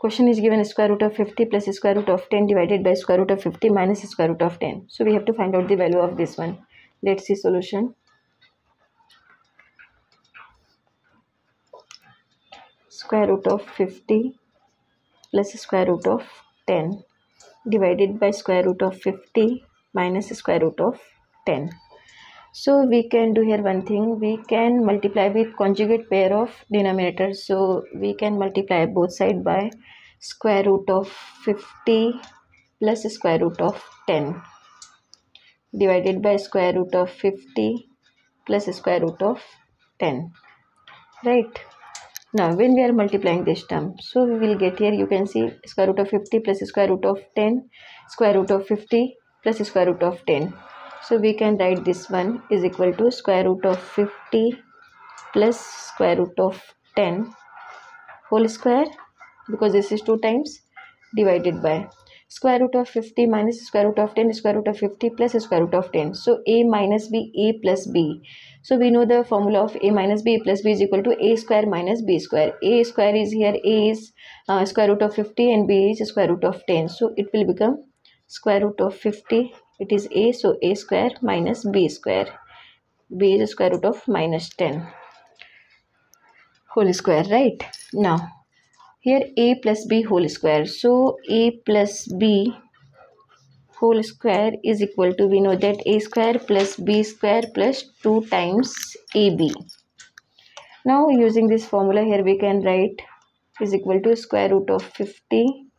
question is given square root of 50 plus square root of 10 divided by square root of 50 minus square root of 10 so we have to find out the value of this one. Let's see solution. Square root of 50 plus square root of 10 divided by square root of 50 minus square root of 10 so we can do here one thing. We can multiply with conjugate pair of denominators. So we can multiply both side by square root of 50 plus square root of 10 divided by square root of 50 plus square root of 10 right? Now when we are multiplying this term so we will get here you can see square root of 50 plus square root of 10 square root of 50 plus square root of 10 so we can write this one is equal to square root of 50 plus square root of 10 whole square because this is 2 times divided by square root of 50 minus square root of 10 square root of 50 plus square root of 10 so a minus b a plus b. So we know the formula of a minus b a plus b is equal to a square minus b square. A square is here a is uh, square root of 50 and b is square root of 10 so it will become square root of 50 it is a so a square minus b square. B is square root of minus 10 whole square right? Now here a plus b whole square. So a plus b whole square is equal to we know that a square plus b square plus 2 times ab now using this formula here we can write is equal to square root of 50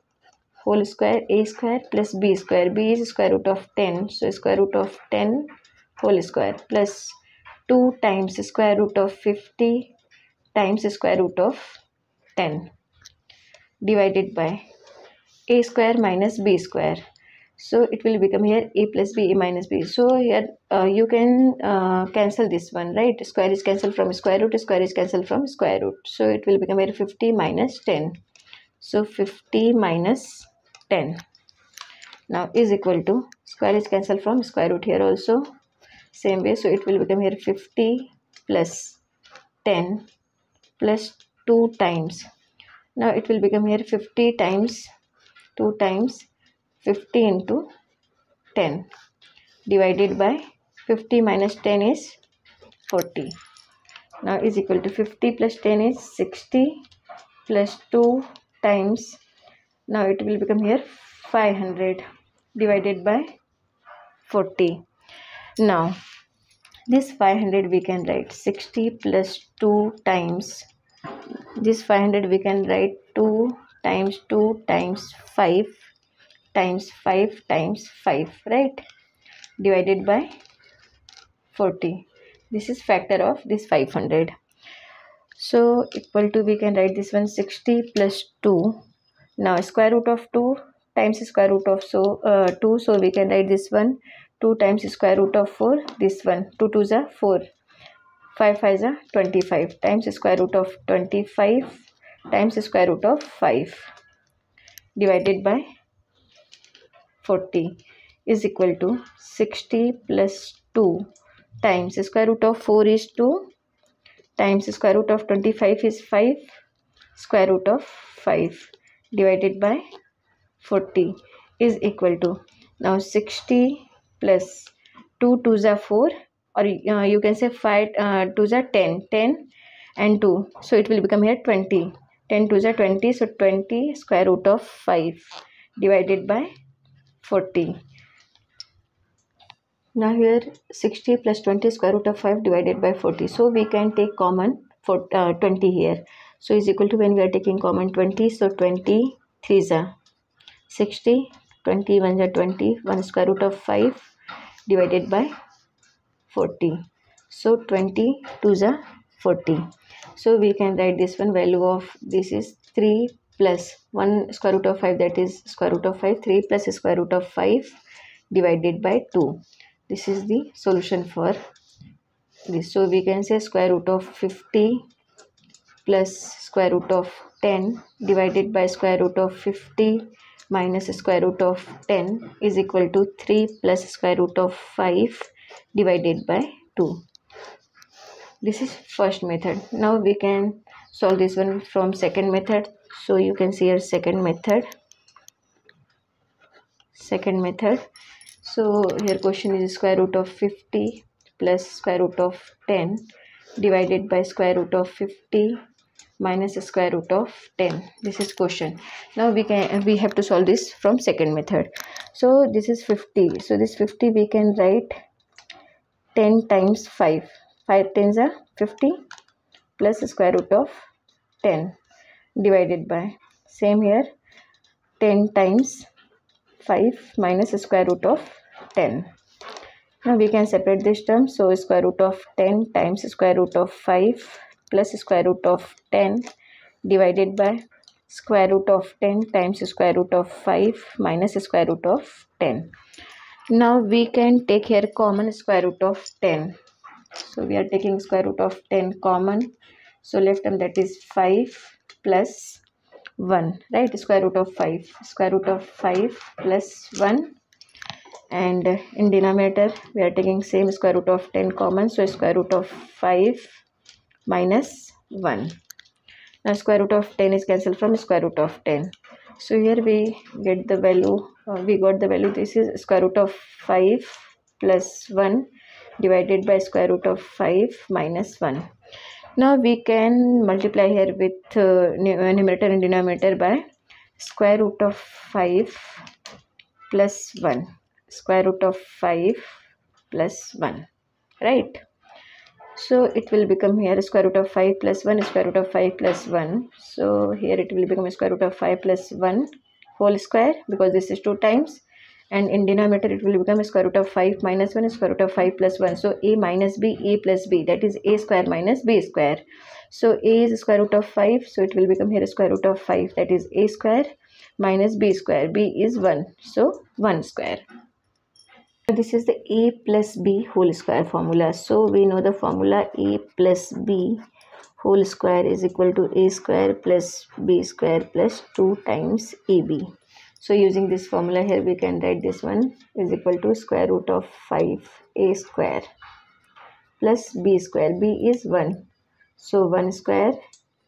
whole square a square plus b square. b is square root of 10 so square root of 10 whole square plus 2 times square root of 50 times square root of 10 divided by a square minus b square. So it will become here a plus b a minus b. So here uh, you can uh, cancel this one right? Square is cancelled from square root square is cancelled from square root. So it will become here 50 minus 10 so 50 minus 10 now is equal to square is cancelled from square root here also. Same way so it will become here 50 plus 10 plus 2 times. Now it will become here 50 times 2 times 50 into 10 divided by 50 minus 10 is 40 now is equal to 50 plus 10 is 60 plus 2 times now it will become here 500 divided by 40 now this 500 we can write 60 plus 2 times. This 500 we can write 2 times 2 times 5 times 5 times 5 right? Divided by 40 this is factor of this 500 so equal to we can write this one 60 plus 2 now square root of 2 times square root of so uh, 2 so we can write this one. 2 times square root of 4 this one. 2 2 is a 4 5 5 is a 25 times square root of 25 times square root of 5 divided by 40 is equal to 60 plus 2 times square root of 4 is 2 times square root of 25 is 5 square root of 5 divided by 40 is equal to now 60 plus 2 2 is 4 or uh, you can say 5 uh, 2 is 10 10 and 2 so it will become here 20 10 2 is 20 so 20 square root of 5 divided by 40 now here 60 plus 20 square root of 5 divided by 40 so we can take common for uh, 20 here so is equal to when we are taking common 20 so 20 3 is a 60 20 1 is 20 1 square root of 5 divided by 40 so 20 2 is a 40 so we can write this one value of this is 3 plus 1 square root of 5 that is square root of 5 3 plus square root of 5 divided by 2 this is the solution for this. So we can say square root of 50 plus square root of 10 divided by square root of 50 minus square root of 10 is equal to 3 plus square root of 5 divided by 2 this is first method. Now we can solve this one from second method. So you can see here second method. Second method. So here question is square root of 50 plus square root of 10 divided by square root of 50 minus square root of 10 this is question. Now we can we have to solve this from second method. So this is 50 so this 50 we can write 10 times 5 5 tens are 50 plus square root of 10 divided by same here 10 times 5 minus square root of 10 now we can separate this term. So square root of 10 times square root of 5 plus square root of 10 divided by square root of 10 times square root of 5 minus square root of 10 now we can take here common square root of 10 so we are taking square root of 10 common so left term that is 5 plus 1 right square root of 5 square root of 5 plus 1 and in denominator we are taking same square root of 10 common so square root of 5 minus 1 now square root of 10 is cancelled from square root of 10 so here we get the value uh, we got the value. This is square root of 5 plus 1 divided by square root of 5 minus 1 now we can multiply here with uh, numerator and denominator by square root of 5 plus 1 square root of 5 plus 1 right so it will become here square root of 5 plus 1 square root of 5 plus 1 so here it will become square root of 5 plus 1 whole square because this is 2 times. And in denominator it will become square root of 5 minus 1 square root of 5 plus 1 so a minus b a plus b that is a square minus b square. So a is square root of 5 so it will become here square root of 5 that is a square minus b square. B is 1 so 1 square this is the a plus b whole square formula. So we know the formula a plus b whole square is equal to a square plus b square plus 2 times ab so using this formula here we can write this one is equal to square root of 5 a square plus b square. B is 1 so 1 square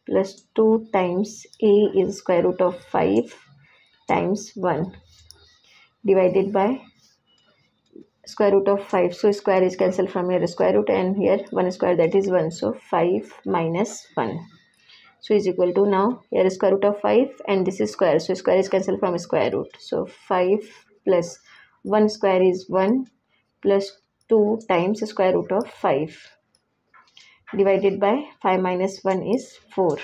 plus 2 times a is square root of 5 times 1 divided by square root of 5 so square is cancelled from here. Square root and here 1 square that is 1 so 5 minus 1 so is equal to now here square root of 5 and this is square. So square is cancelled from square root. So 5 plus 1 square is 1 plus 2 times square root of 5 divided by 5 minus 1 is 4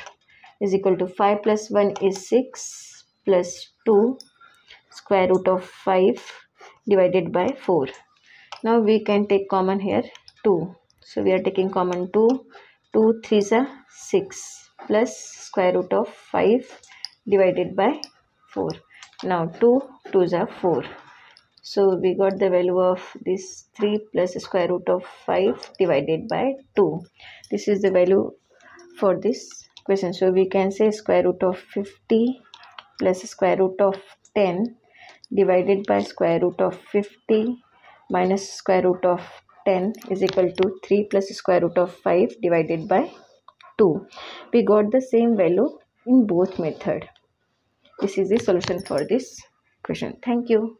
is equal to 5 plus 1 is 6 plus 2 square root of 5 divided by 4 now we can take common here 2 so we are taking common 2 2 3 is 6 plus square root of 5 divided by 4 now 2 2 is 4 so we got the value of this 3 plus square root of 5 divided by 2 this is the value for this question so we can say square root of 50 plus square root of 10 divided by square root of 50 minus square root of 10 is equal to 3 plus square root of 5 divided by 2. We got the same value in both method. This is the solution for this question. Thank you.